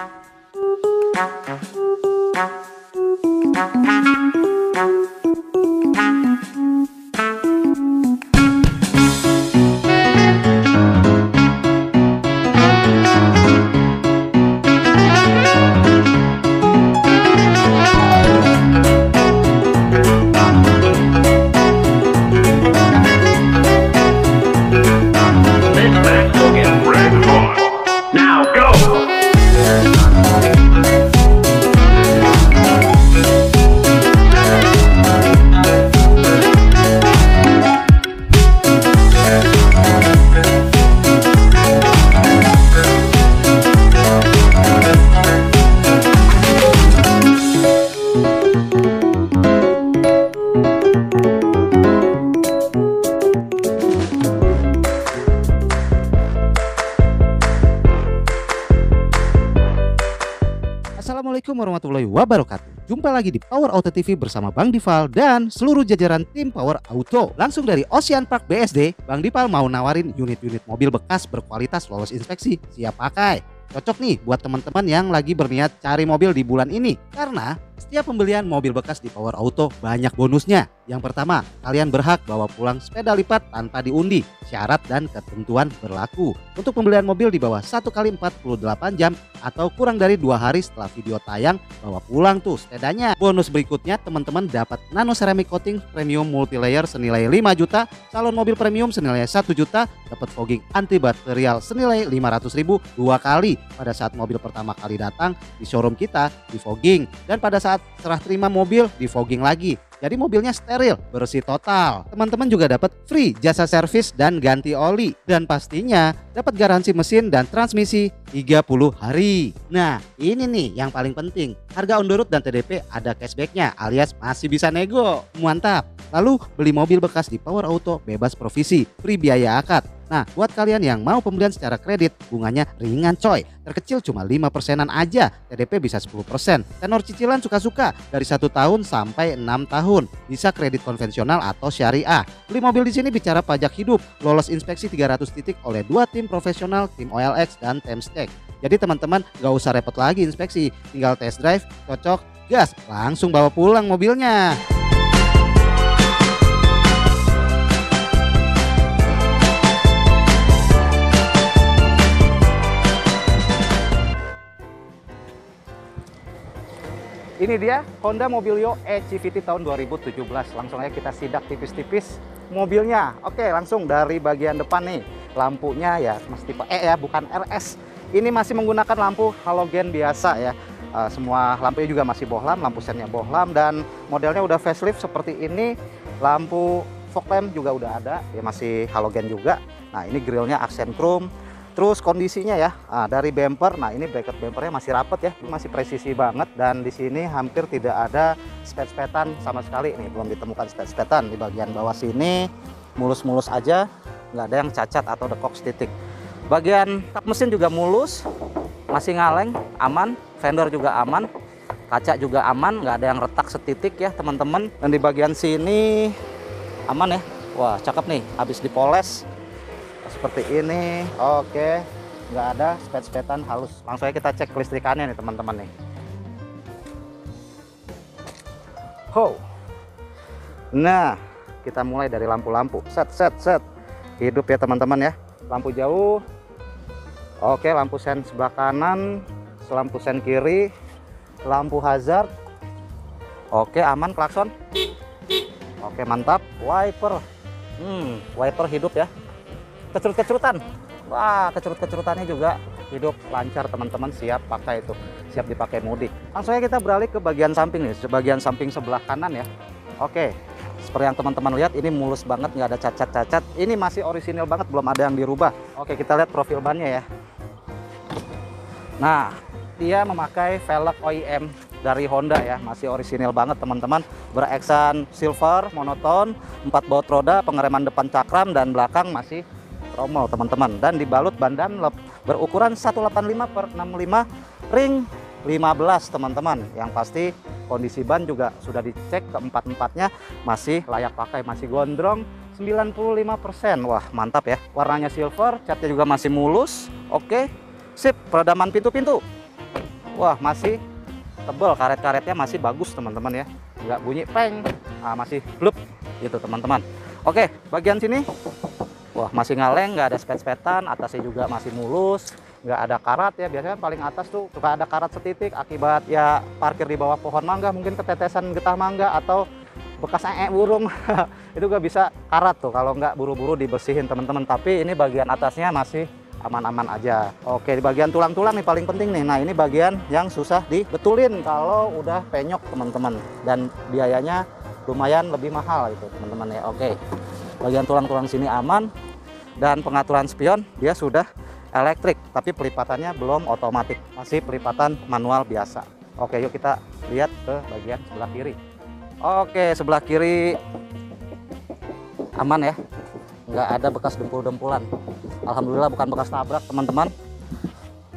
Thank you. Warahmatullahi wabarakatuh. Jumpa lagi di Power Auto TV bersama Bang Dival dan seluruh jajaran tim Power Auto. Langsung dari Ocean Park BSD, Bang Dival mau nawarin unit-unit mobil bekas berkualitas lolos inspeksi, siap pakai. Cocok nih buat teman-teman yang lagi berniat cari mobil di bulan ini. Karena setiap pembelian mobil bekas di Power Auto banyak bonusnya. Yang pertama, kalian berhak bawa pulang sepeda lipat tanpa diundi. Syarat dan ketentuan berlaku. Untuk pembelian mobil di bawah 1 kali 48 jam atau kurang dari dua hari setelah video tayang, bawa pulang tuh sepedanya. Bonus berikutnya, teman-teman dapat nano ceramic coating premium multilayer senilai 5 juta, calon mobil premium senilai 1 juta, dapat fogging antibakterial senilai 500 ribu dua kali pada saat mobil pertama kali datang di showroom kita di fogging dan pada saat serah terima mobil di fogging lagi. Jadi mobilnya steril, bersih total. Teman-teman juga dapat free jasa servis dan ganti oli dan pastinya dapat garansi mesin dan transmisi 30 hari. Nah, ini nih yang paling penting. Harga on the road dan TDP ada cashbacknya alias masih bisa nego. Mantap. Lalu beli mobil bekas di Power Auto bebas provisi, free biaya akad. Nah, buat kalian yang mau pembelian secara kredit, bunganya ringan coy. Terkecil cuma 5 persenan aja, TDP bisa 10 persen. Tenor cicilan suka-suka dari satu tahun sampai 6 tahun. Bisa kredit konvensional atau syariah. Beli mobil di sini bicara pajak hidup, lolos inspeksi 300 titik oleh dua tim profesional, tim OLX dan Temstek. Jadi teman-teman gak usah repot lagi inspeksi, tinggal test drive, cocok, gas, langsung bawa pulang mobilnya. Ini dia Honda Mobilio e-CVT tahun 2017. Langsung aja kita sidak tipis-tipis mobilnya. Oke, langsung dari bagian depan nih. Lampunya ya masih tipe E ya, bukan RS. Ini masih menggunakan lampu halogen biasa ya. Eh, semua lampunya juga masih bohlam, lampu sennya bohlam dan modelnya udah facelift seperti ini. Lampu fog lamp juga udah ada, ya masih halogen juga. Nah, ini grillnya aksen chrome. Terus kondisinya ya, ah, dari bumper, nah ini bracket bumpernya masih rapet ya, masih presisi banget dan di sini hampir tidak ada spet-spetan sama sekali. Nih belum ditemukan spet-spetan di bagian bawah sini, mulus-mulus aja, nggak ada yang cacat atau dekok titik. Bagian kap mesin juga mulus, masih ngaleng, aman, fender juga aman, kaca juga aman, nggak ada yang retak setitik ya teman-teman. Dan di bagian sini aman ya, wah cakep nih, habis dipoles seperti ini. Oke. Nggak ada spet-spetan halus. Langsung aja kita cek kelistrikannya nih teman-teman nih. Ho. Nah kita mulai dari lampu-lampu. Set set set. Hidup ya teman-teman ya. Lampu jauh. Oke lampu sen sebelah kanan lampu sen kiri lampu hazard. Oke aman klakson. Oke mantap. Wiper. Hmm wiper hidup ya kecerut-kecurutan wah kecerut-kecurutannya juga hidup lancar teman-teman. Siap pakai itu. Siap dipakai mudik. Langsung aja kita beralih ke bagian samping nih bagian samping sebelah kanan ya. Oke seperti yang teman-teman lihat ini mulus banget nggak ada cacat-cacat. Ini masih orisinil banget belum ada yang dirubah. Oke kita lihat profil bannya ya. Nah dia memakai velg OEM dari Honda ya. Masih orisinil banget teman-teman. Bereksan silver monoton empat baut roda pengereman depan cakram dan belakang masih tromol teman-teman. Dan dibalut ban Dunlop berukuran 185 per 65 ring 15 teman-teman. Yang pasti kondisi ban juga sudah dicek keempat-empatnya. Masih layak pakai masih gondrong 95% wah mantap ya. Warnanya silver catnya juga masih mulus. Oke sip peredaman pintu-pintu. Wah masih tebel karet-karetnya masih bagus teman-teman ya. Nggak bunyi peng. Nah, masih blub gitu teman-teman. Oke bagian sini wah masih ngaleng nggak ada spet-spetan atasnya juga masih mulus nggak ada karat ya. Biasanya paling atas tuh suka ada karat setitik akibat ya parkir di bawah pohon mangga mungkin ketetesan getah mangga atau bekas ee burung. Itu gak bisa karat tuh kalau nggak buru-buru dibersihin teman-teman. Tapi ini bagian atasnya masih aman-aman aja. Oke di bagian tulang-tulang nih paling penting nih. Nah ini bagian yang susah dibetulin kalau udah penyok teman-teman. Dan biayanya lumayan lebih mahal itu teman-teman ya. Oke bagian tulang-tulang sini aman dan pengaturan spion dia sudah elektrik tapi pelipatannya belum otomatis. Masih pelipatan manual biasa. Oke yuk kita lihat ke bagian sebelah kiri. Oke sebelah kiri. Aman ya? Nggak ada bekas dempul-dempulan. Alhamdulillah bukan bekas tabrak teman-teman.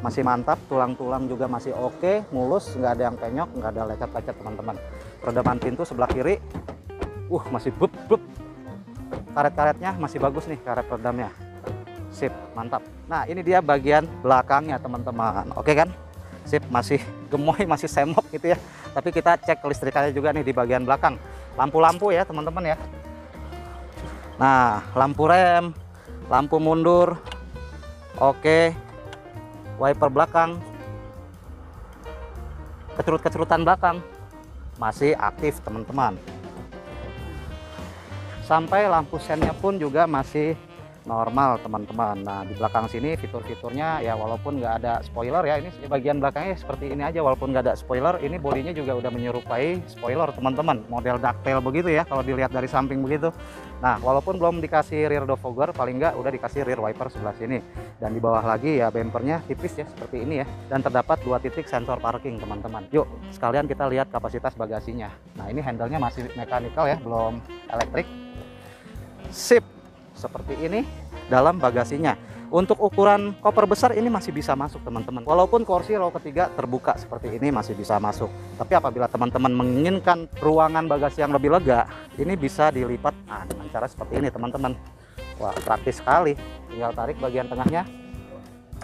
Masih mantap tulang-tulang juga masih oke mulus nggak ada yang penyok nggak ada lecet-lecet teman-teman. Redaman pintu sebelah kiri. Uh masih bub bub karet-karetnya masih bagus nih karet redamnya. Sip mantap. Nah ini dia bagian belakangnya teman-teman. Oke kan? Sip masih gemoy masih semok gitu ya. Tapi kita cek kelistrikannya juga nih di bagian belakang. Lampu-lampu ya teman-teman ya. Nah, lampu rem, lampu mundur, oke, wiper belakang, kecerut-kecerutan belakang. Masih aktif teman-teman. Sampai lampu sennya pun juga masih normal teman-teman. Nah di belakang sini fitur-fiturnya ya walaupun nggak ada spoiler ya ini bagian belakangnya seperti ini aja walaupun nggak ada spoiler ini bodinya juga udah menyerupai spoiler teman-teman model ducktail begitu ya kalau dilihat dari samping begitu. Nah walaupun belum dikasih rear defogger paling nggak udah dikasih rear wiper sebelah sini dan di bawah lagi ya bempernya tipis ya seperti ini ya dan terdapat dua titik sensor parking teman-teman. Yuk sekalian kita lihat kapasitas bagasinya. Nah ini handlenya masih mekanikal ya belum elektrik. Sip seperti ini dalam bagasinya. Untuk ukuran koper besar ini masih bisa masuk teman-teman. Walaupun kursi row ketiga terbuka seperti ini masih bisa masuk. Tapi apabila teman-teman menginginkan ruangan bagasi yang lebih lega, ini bisa dilipat nah, dengan cara seperti ini teman-teman. Wah praktis sekali. Tinggal tarik bagian tengahnya.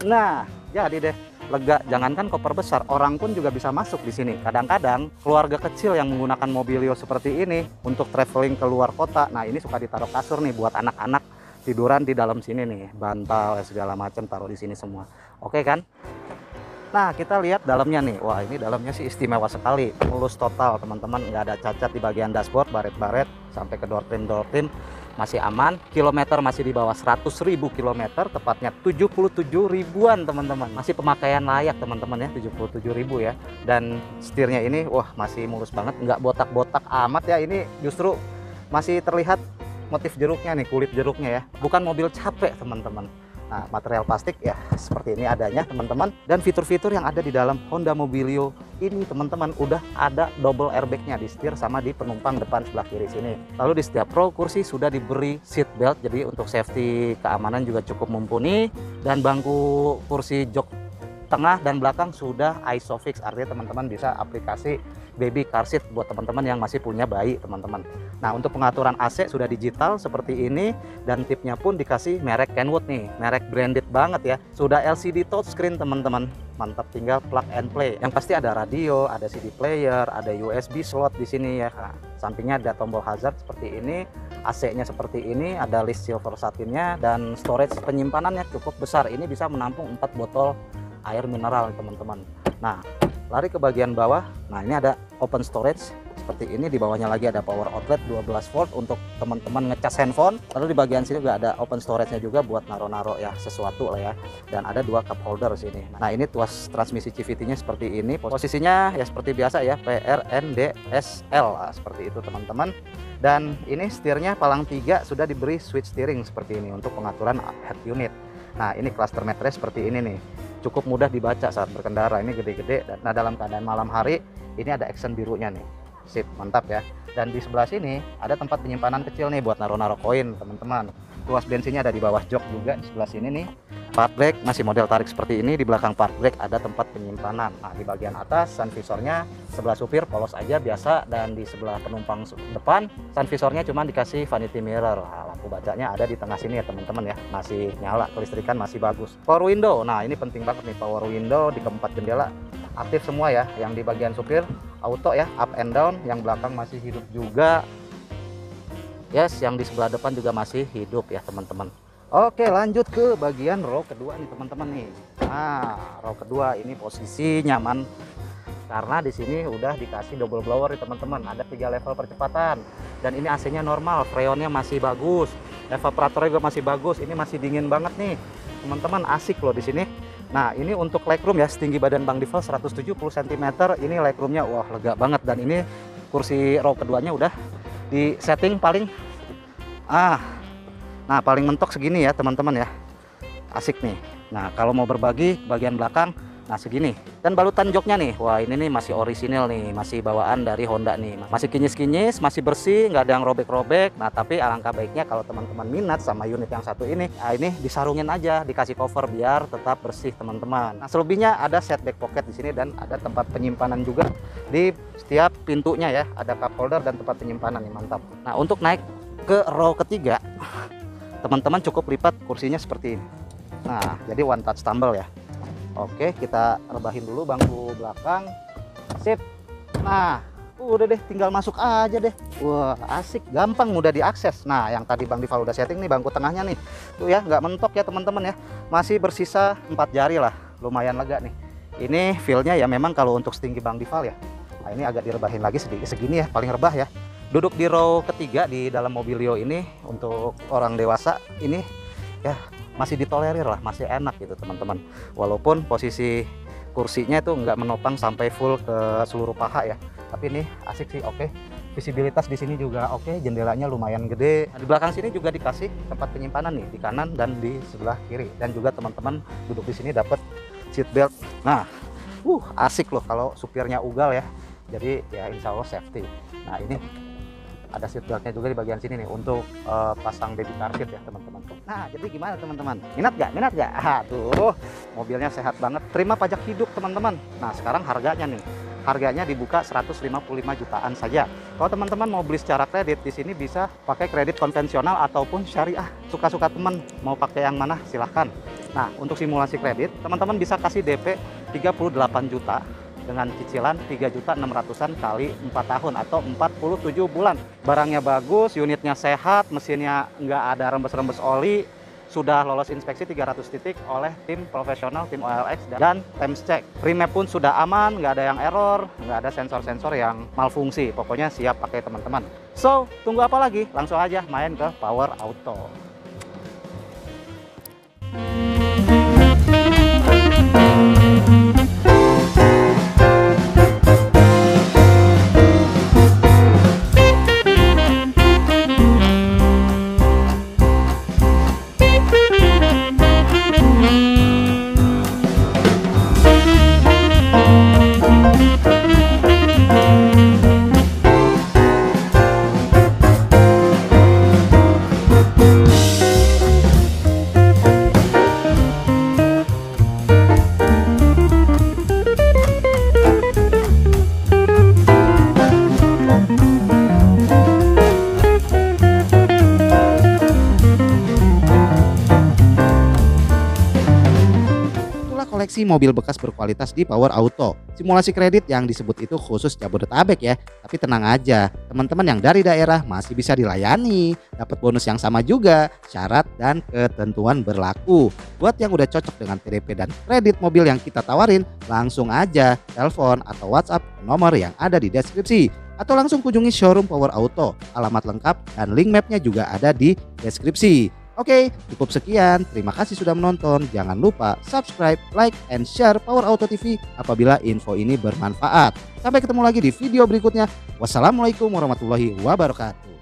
Nah. Jadi deh lega. Jangankan koper besar orang pun juga bisa masuk di sini. Kadang-kadang keluarga kecil yang menggunakan mobilio seperti ini untuk traveling ke luar kota nah ini suka ditaruh kasur nih buat anak-anak tiduran di dalam sini nih. Bantal segala macam taruh di sini semua. Oke kan? Nah kita lihat dalamnya nih. Wah ini dalamnya sih istimewa sekali. Mulus total teman-teman. Nggak ada cacat di bagian dashboard Baret-baret sampai ke door trim door trim masih aman kilometer masih di bawah 100.000 kilometer tepatnya 77 ribuan teman-teman. Masih pemakaian layak teman-teman ya 77 ribu ya. Dan setirnya ini wah masih mulus banget nggak botak-botak amat ya. Ini justru masih terlihat motif jeruknya nih kulit jeruknya ya. Bukan mobil capek teman-teman Nah, material plastik ya seperti ini adanya teman-teman. Dan fitur-fitur yang ada di dalam Honda Mobilio ini teman-teman udah ada double airbagnya di setir sama di penumpang depan sebelah kiri sini. Lalu di setiap row kursi sudah diberi seat belt. Jadi untuk safety keamanan juga cukup mumpuni. Dan bangku kursi jok tengah dan belakang sudah isofix. Artinya teman-teman bisa aplikasi baby car seat buat teman-teman yang masih punya bayi teman-teman. Nah untuk pengaturan AC sudah digital seperti ini dan tipnya pun dikasih merek Kenwood nih. Merek branded banget ya. Sudah LCD touchscreen teman-teman. Mantap tinggal plug and play. Yang pasti ada radio ada CD player ada USB slot di sini ya. Nah, sampingnya ada tombol hazard seperti ini AC nya seperti ini ada list silver satinnya dan storage penyimpanannya cukup besar. Ini bisa menampung 4 botol air mineral teman-teman. Nah lari ke bagian bawah. Nah ini ada open storage. Seperti ini di bawahnya lagi ada power outlet 12 volt untuk teman-teman ngecas handphone. Lalu di bagian sini juga ada open storage nya juga buat naro-naro ya sesuatu lah ya. Dan ada dua cup holder sini. Nah ini tuas transmisi CVT nya seperti ini. Posisinya ya seperti biasa ya PRNDSL nah, seperti itu teman-teman. Dan ini setirnya palang tiga sudah diberi switch steering seperti ini untuk pengaturan head unit. Nah ini cluster mattress seperti ini nih cukup mudah dibaca saat berkendara. Ini gede-gede nah dalam keadaan malam hari ini ada action birunya nih. Sip mantap ya. Dan di sebelah sini ada tempat penyimpanan kecil nih buat naruh-naruh koin teman-teman. Tuas bensinnya ada di bawah jok juga di sebelah sini nih part brake masih model tarik seperti ini di belakang part brake ada tempat penyimpanan. Nah di bagian atas sun visornya sebelah supir polos aja biasa dan di sebelah penumpang depan sun visornya cuma dikasih vanity mirror. Nah, lampu bacanya ada di tengah sini ya teman-teman ya. Masih nyala kelistrikan masih bagus. Power window. Nah ini penting banget nih power window di keempat jendela. Aktif semua ya yang di bagian supir auto ya up and down yang belakang masih hidup juga. Yes yang di sebelah depan juga masih hidup ya teman-teman oke lanjut ke bagian row kedua nih teman-teman nih. Nah row kedua ini posisi nyaman. Karena di sini udah dikasih double blower nih teman-teman. Ada tiga level percepatan. Dan ini AC nya normal freonnya masih bagus. Evaporatornya juga masih bagus. Ini masih dingin banget nih. Teman-teman asik loh di sini. Nah ini untuk legroom ya setinggi badan Bang Dival 170 cm ini legroomnya wah lega banget. Dan ini kursi row keduanya udah di setting paling ah nah paling mentok segini ya teman-teman ya. Asik nih. Nah kalau mau berbagi bagian belakang Nah segini. Dan balutan joknya nih. Wah ini nih masih orisinil nih Masih bawaan dari Honda nih. Masih kinyis-kinyis Masih bersih nggak ada yang robek-robek. Nah tapi alangkah baiknya kalau teman-teman minat sama unit yang satu ini Nah ini disarungin aja Dikasih cover biar tetap bersih teman-teman. Nah selebihnya ada set back pocket di sini Dan ada tempat penyimpanan juga Di setiap pintunya ya. Ada cup holder dan tempat penyimpanan nih mantap. Nah untuk naik ke row ketiga Teman-teman cukup lipat kursinya seperti ini Nah jadi one touch tumble ya Oke, kita rebahin dulu bangku belakang. Sip. Nah, udah deh, tinggal masuk aja deh. Wah, asik, gampang, mudah diakses. Nah, yang tadi Bang Dival udah setting nih bangku tengahnya nih. Tuh ya, nggak mentok ya teman-teman ya. Masih bersisa empat jari lah, lumayan lega nih. Ini feelnya ya memang kalau untuk setinggi Bang Dival ya. Nah, ini agak direbahin lagi segini ya, paling rebah ya. Duduk di row ketiga di dalam mobilio ini untuk orang dewasa ini ya masih ditolerir lah masih enak gitu teman-teman. Walaupun posisi kursinya itu nggak menopang sampai full ke seluruh paha ya. Tapi ini asik sih oke. Visibilitas di sini juga oke jendelanya lumayan gede. Nah, di belakang sini juga dikasih tempat penyimpanan nih di kanan dan di sebelah kiri. Dan juga teman-teman duduk di sini dapat seat belt. Nah uh asik loh kalau supirnya ugal ya. Jadi ya insya Allah safety. Nah ini ada seat juga di bagian sini nih untuk uh, pasang baby car seat ya teman-teman. Nah jadi gimana teman-teman? Minat gak minat gak aduh mobilnya sehat banget. Terima pajak hidup teman-teman. Nah sekarang harganya nih. Harganya dibuka 155 jutaan saja. Kalau teman-teman mau beli secara kredit di sini bisa pakai kredit konvensional ataupun syariah. Suka-suka teman mau pakai yang mana silahkan. Nah untuk simulasi kredit teman-teman bisa kasih DP 38 juta dengan cicilan 3 juta 600-an kali 4 tahun atau 47 bulan. Barangnya bagus, unitnya sehat, mesinnya nggak ada rembes-rembes oli, sudah lolos inspeksi 300 titik oleh tim profesional, tim OLX dan Temps Check. Remap pun sudah aman, nggak ada yang error, nggak ada sensor-sensor yang malfungsi. Pokoknya siap pakai teman-teman. So, tunggu apa lagi? Langsung aja main ke Power Auto. Koleksi mobil bekas berkualitas di Power Auto. Simulasi kredit yang disebut itu khusus Jabodetabek ya. Tapi tenang aja, teman-teman yang dari daerah masih bisa dilayani. Dapat bonus yang sama juga, syarat dan ketentuan berlaku. Buat yang udah cocok dengan TDP dan kredit mobil yang kita tawarin, langsung aja telepon atau WhatsApp ke nomor yang ada di deskripsi atau langsung kunjungi showroom Power Auto. Alamat lengkap dan link mapnya juga ada di deskripsi. Oke, cukup sekian. Terima kasih sudah menonton. Jangan lupa subscribe, like, and share Power Auto TV apabila info ini bermanfaat. Sampai ketemu lagi di video berikutnya. Wassalamualaikum warahmatullahi wabarakatuh.